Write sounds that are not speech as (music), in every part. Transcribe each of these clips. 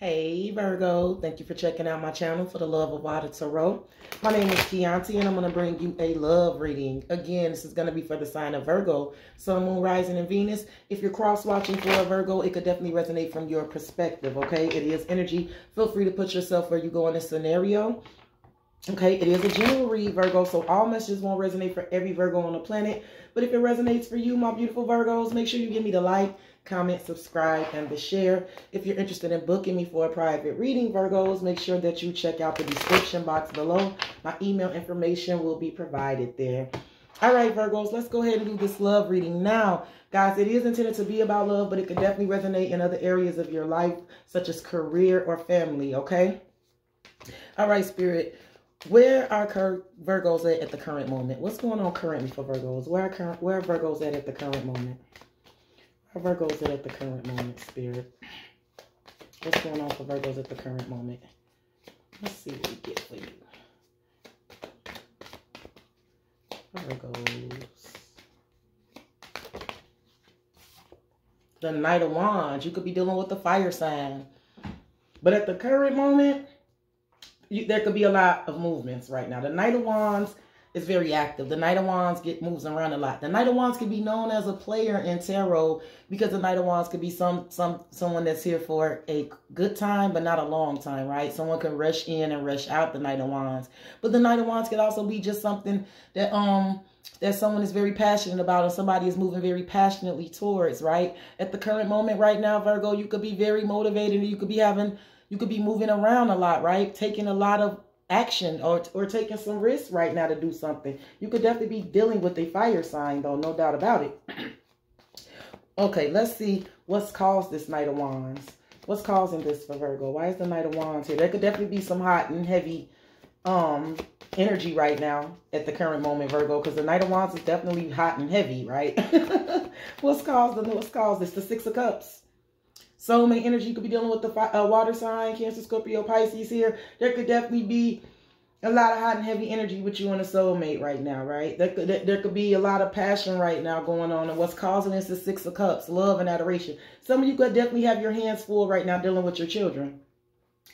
Hey Virgo, thank you for checking out my channel for the Love of Water Tarot. My name is Chianti and I'm going to bring you a love reading. Again, this is going to be for the sign of Virgo, Sun, Moon, Rising, and Venus. If you're cross-watching for a Virgo, it could definitely resonate from your perspective, okay? It is energy. Feel free to put yourself where you go in this scenario. Okay, it is a general read, Virgo, so all messages won't resonate for every Virgo on the planet. But if it resonates for you, my beautiful Virgos, make sure you give me the like, comment, subscribe, and the share. If you're interested in booking me for a private reading, Virgos, make sure that you check out the description box below. My email information will be provided there. All right, Virgos, let's go ahead and do this love reading now. Guys, it is intended to be about love, but it could definitely resonate in other areas of your life, such as career or family, okay? All right, Spirit. Where are Virgos at at the current moment? What's going on currently for Virgos? Where are, where are Virgos at at the current moment? Where Virgos at at the current moment, Spirit? What's going on for Virgos at the current moment? Let's see what we get for you. Virgos. The Knight of Wands. You could be dealing with the fire sign. But at the current moment, you, there could be a lot of movements right now. The Knight of Wands is very active. The Knight of Wands get moves around a lot. The Knight of Wands can be known as a player in tarot because the Knight of Wands could be some some someone that's here for a good time but not a long time, right? Someone can rush in and rush out the Knight of Wands. But the Knight of Wands could also be just something that um that someone is very passionate about and somebody is moving very passionately towards, right? At the current moment right now, Virgo, you could be very motivated you could be having you could be moving around a lot, right? Taking a lot of action or, or taking some risks right now to do something. You could definitely be dealing with a fire sign, though, no doubt about it. (clears throat) okay, let's see what's caused this Knight of Wands. What's causing this for Virgo? Why is the Knight of Wands here? There could definitely be some hot and heavy um energy right now at the current moment, Virgo, because the Knight of Wands is definitely hot and heavy, right? (laughs) what's caused the what's caused this? The Six of Cups. Soulmate energy could be dealing with the uh, water sign, Cancer, Scorpio, Pisces here. There could definitely be a lot of hot and heavy energy with you and a soulmate right now, right? There could, there could be a lot of passion right now going on. And what's causing this is Six of Cups, love and adoration. Some of you could definitely have your hands full right now dealing with your children,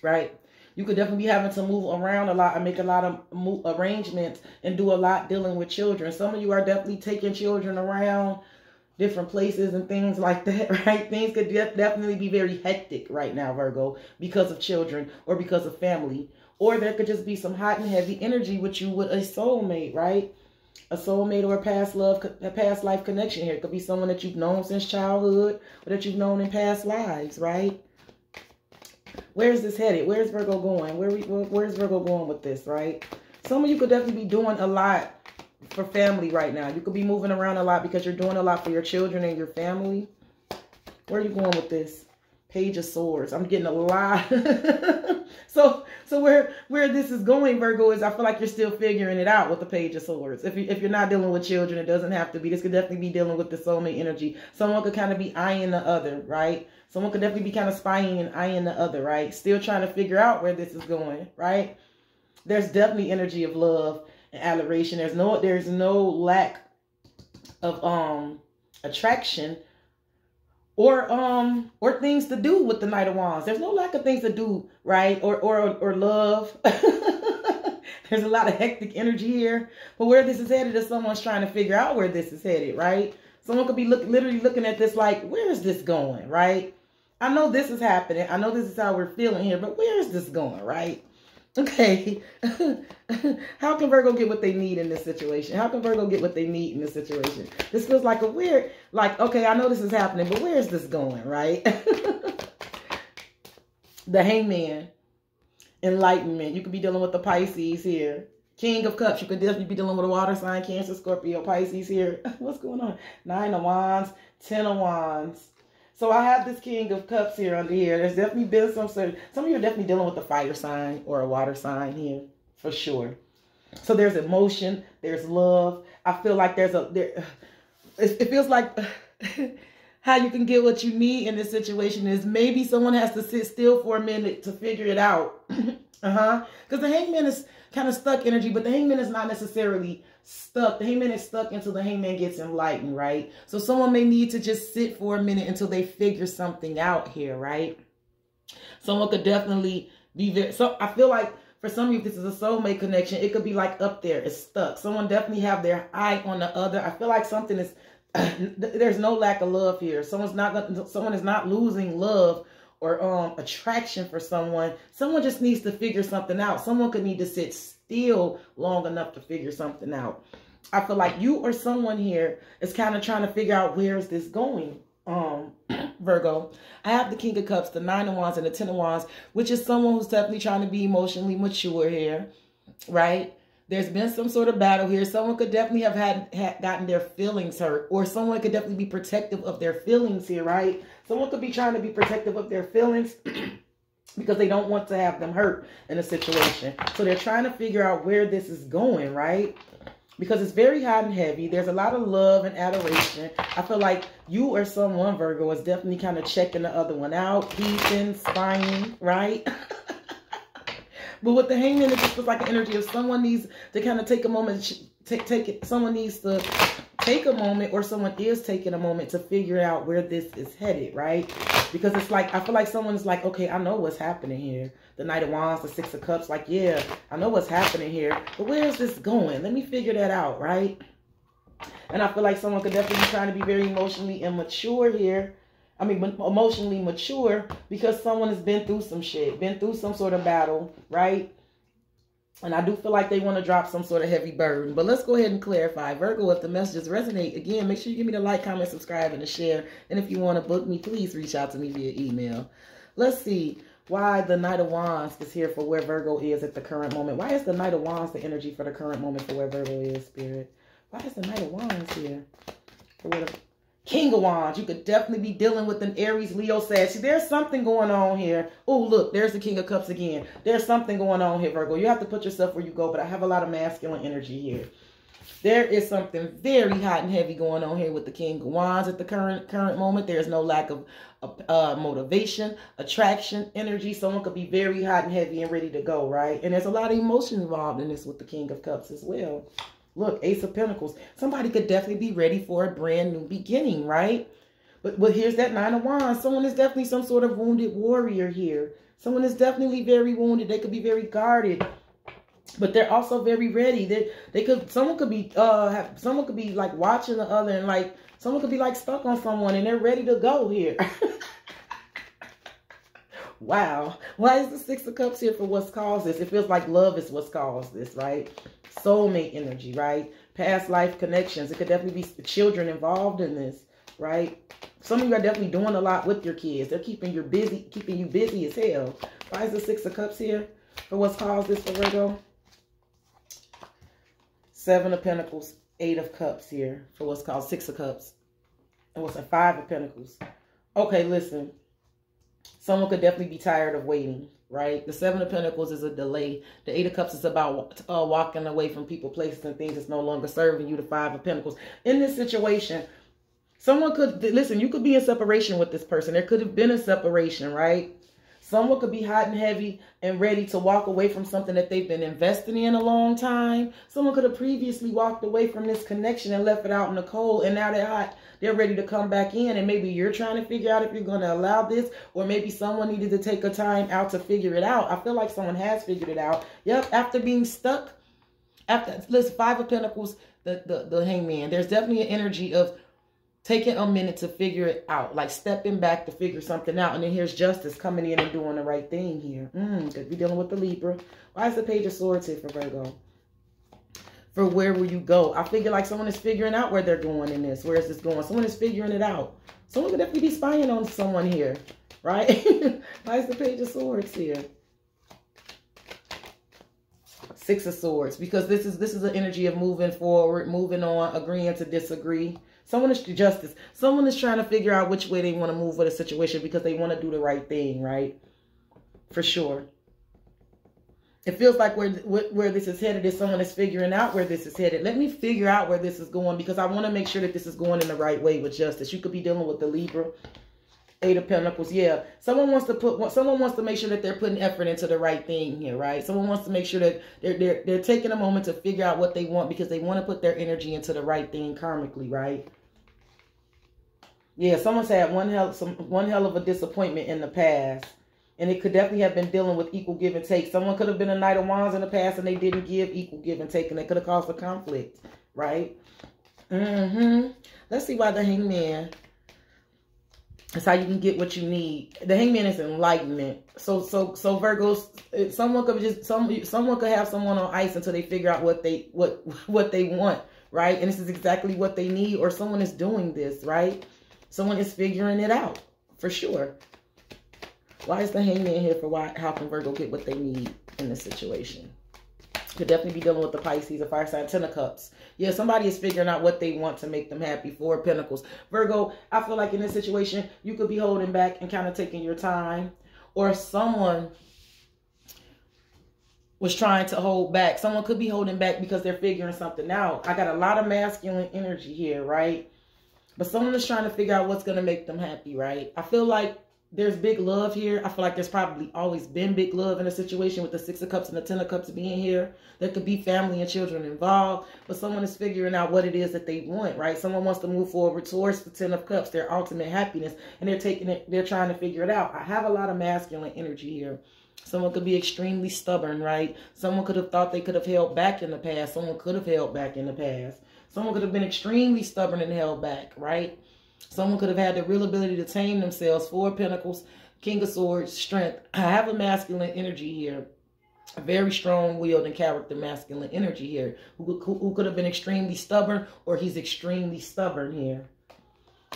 right? You could definitely be having to move around a lot and make a lot of arrangements and do a lot dealing with children. Some of you are definitely taking children around different places and things like that, (laughs) right? Things could de definitely be very hectic right now, Virgo, because of children or because of family. Or there could just be some hot and heavy energy with you with a soulmate, right? A soulmate or a past love, a past life connection here. It could be someone that you've known since childhood or that you've known in past lives, right? Where's this headed? Where's Virgo going? Where we, where's Virgo going with this, right? Some of you could definitely be doing a lot for family right now. You could be moving around a lot because you're doing a lot for your children and your family. Where are you going with this? Page of Swords. I'm getting a lot. (laughs) so so where where this is going, Virgo, is I feel like you're still figuring it out with the Page of Swords. If, you, if you're not dealing with children, it doesn't have to be. This could definitely be dealing with the soulmate energy. Someone could kind of be eyeing the other, right? Someone could definitely be kind of spying and eyeing the other, right? Still trying to figure out where this is going, right? There's definitely energy of love adoration. There's no there's no lack of um attraction or um or things to do with the Knight of Wands. There's no lack of things to do, right? Or or or love. (laughs) There's a lot of hectic energy here. But where this is headed is someone's trying to figure out where this is headed, right? Someone could be look, literally looking at this like, where is this going, right? I know this is happening. I know this is how we're feeling here, but where is this going, right? Okay. (laughs) How can Virgo get what they need in this situation? How can Virgo get what they need in this situation? This feels like a weird, like, okay, I know this is happening, but where is this going, right? (laughs) the hangman, enlightenment. You could be dealing with the Pisces here. King of Cups. You could definitely be dealing with a water sign, Cancer, Scorpio, Pisces here. (laughs) What's going on? Nine of Wands, Ten of Wands. So I have this King of Cups here under here. There's definitely been some some of you are definitely dealing with a fire sign or a water sign here for sure. So there's emotion, there's love. I feel like there's a there. It, feels like (laughs) how you can get what you need in this situation is maybe someone has to sit still for a minute to figure it out. (clears throat) uh huh. Because the hangman is kind of stuck energy, but the hangman is not necessarily stuck. The hangman is stuck until the hangman gets enlightened, right? So someone may need to just sit for a minute until they figure something out here, right? Someone could definitely be very, so I feel like for some of you, this is a soulmate connection. It could be like up there, it's stuck. Someone definitely have their eye on the other. I feel like something is, (clears throat) there's no lack of love here. Someone's not, someone is not losing love or um attraction for someone. Someone just needs to figure something out. Someone could need to sit still long enough to figure something out. I feel like you or someone here is kind of trying to figure out where is this going. Um, (clears throat) Virgo, I have the King of Cups, the Nine of Wands, and the Ten of Wands, which is someone who's definitely trying to be emotionally mature here, right? There's been some sort of battle here. Someone could definitely have had, had gotten their feelings hurt, or someone could definitely be protective of their feelings here, right? Someone could be trying to be protective of their feelings (clears throat) because they don't want to have them hurt in a situation. So they're trying to figure out where this is going, right? Because it's very hot and heavy. There's a lot of love and adoration. I feel like you or someone, Virgo, is definitely kind of checking the other one out, peeping, spying, right? (laughs) but with the hangman, it just feels like an energy of someone needs to kind of take a moment, take, take it, someone needs to take a moment or someone is taking a moment to figure out where this is headed, right? Because it's like, I feel like someone's like, okay, I know what's happening here. The Knight of Wands, the Six of Cups, like, yeah, I know what's happening here. But where is this going? Let me figure that out, right? And I feel like someone could definitely be trying to be very emotionally immature here. I mean, emotionally mature because someone has been through some shit, been through some sort of battle, right? And I do feel like they want to drop some sort of heavy burden. But let's go ahead and clarify. Virgo, if the messages resonate, again, make sure you give me the like, comment, subscribe, and the share. And if you want to book me, please reach out to me via email. Let's see why the Knight of Wands is here for where Virgo is at the current moment. Why is the Knight of Wands the energy for the current moment for where Virgo is, Spirit? Why is the Knight of Wands here? For where the King of Wands, you could definitely be dealing with an Aries, Leo, Sag. See, there's something going on here. Oh, look, there's the King of Cups again. There's something going on here, Virgo. You have to put yourself where you go, but I have a lot of masculine energy here. There is something very hot and heavy going on here with the King of Wands at the current current moment. There's no lack of uh, motivation, attraction, energy. Someone could be very hot and heavy and ready to go, right? And there's a lot of emotion involved in this with the King of Cups as well. Look, Ace of Pentacles. Somebody could definitely be ready for a brand new beginning, right? But, but here's that Nine of Wands. Someone is definitely some sort of wounded warrior here. Someone is definitely very wounded. They could be very guarded. But they're also very ready. They they could someone could be uh have, someone could be like watching the other and like someone could be like stuck on someone and they're ready to go here. (laughs) wow. Why is the Six of Cups here for what's caused this? It feels like love is what's caused this, right? Soulmate energy, right? Past life connections. It could definitely be children involved in this, right? Some of you are definitely doing a lot with your kids. They're keeping you busy, keeping you busy as hell. Why is the Six of Cups here for what's caused this for Virgo? Seven of Pentacles, Eight of Cups here for what's called Six of Cups. And what's a Five of Pentacles? Okay, listen. Someone could definitely be tired of waiting right? The Seven of Pentacles is a delay. The Eight of Cups is about uh, walking away from people, places, and things that's no longer serving you. The Five of Pentacles. In this situation, someone could, listen, you could be in separation with this person. There could have been a separation, right? Someone could be hot and heavy and ready to walk away from something that they've been investing in a long time. Someone could have previously walked away from this connection and left it out in the cold, and now they're hot they're ready to come back in and maybe you're trying to figure out if you're going to allow this or maybe someone needed to take a time out to figure it out. I feel like someone has figured it out. Yep, after being stuck, after listen, five of pentacles, the, the, the hangman, there's definitely an energy of taking a minute to figure it out, like stepping back to figure something out. And then here's justice coming in and doing the right thing here. Mm, could be dealing with the Libra. Why is the page of swords here for Virgo? for where will you go. I figure like someone is figuring out where they're going in this. Where is this going? Someone is figuring it out. Someone could definitely be spying on someone here, (laughs) right? (laughs) Why is the Page of Swords here? Six of Swords, because this is this is an energy of moving forward, moving on, agreeing to disagree. Someone is justice. Someone is trying to figure out which way they want to move with a situation because they want to do the right thing, right? For sure it feels like where where this is headed is someone is figuring out where this is headed. Let me figure out where this is going because I want to make sure that this is going in the right way with justice. You could be dealing with the Libra, Eight of Pentacles. Yeah, someone wants to put someone wants to make sure that they're putting effort into the right thing here, right? Someone wants to make sure that they're they're they're taking a moment to figure out what they want because they want to put their energy into the right thing karmically, right? Yeah, someone's had one hell some one hell of a disappointment in the past And it could definitely have been dealing with equal give and take. Someone could have been a Knight of Wands in the past and they didn't give equal give and take. And it could have caused a conflict, right? Mm-hmm. Let's see why the hangman. That's how you can get what you need. The hangman is enlightenment. So so so Virgos, someone could just some someone could have someone on ice until they figure out what they what (laughs) what they want, right? And this is exactly what they need, or someone is doing this, right? Someone is figuring it out for sure. Why is the hangman here for why how can Virgo get what they need in this situation? Could definitely be dealing with the Pisces, a fire sign, Ten of Cups. Yeah, somebody is figuring out what they want to make them happy. Four Pentacles. Virgo, I feel like in this situation, you could be holding back and kind of taking your time. Or someone was trying to hold back. Someone could be holding back because they're figuring something out. I got a lot of masculine energy here, right? But someone is trying to figure out what's going to make them happy, right? I feel like there's big love here. I feel like there's probably always been big love in a situation with the Six of Cups and the Ten of Cups being here. There could be family and children involved, but someone is figuring out what it is that they want, right? Someone wants to move forward towards the Ten of Cups, their ultimate happiness, and they're taking it, they're trying to figure it out. I have a lot of masculine energy here. Someone could be extremely stubborn, right? Someone could have thought they could have held back in the past. Someone could have held back in the past. Someone could have been extremely stubborn and held back, right? Someone could have had the real ability to tame themselves. Four Pentacles, King of Swords, Strength. I have a masculine energy here. A very strong-willed and character masculine energy here. Who, who, who could have been extremely stubborn or he's extremely stubborn here.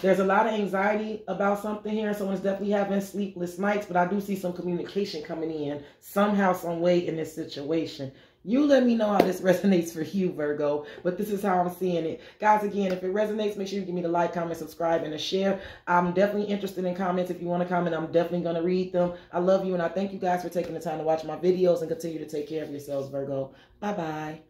There's a lot of anxiety about something here. Someone's definitely having sleepless nights, but I do see some communication coming in somehow, some way in this situation. You let me know how this resonates for you, Virgo. But this is how I'm seeing it. Guys, again, if it resonates, make sure you give me the like, comment, subscribe, and a share. I'm definitely interested in comments. If you want to comment, I'm definitely going to read them. I love you, and I thank you guys for taking the time to watch my videos and continue to take care of yourselves, Virgo. Bye-bye.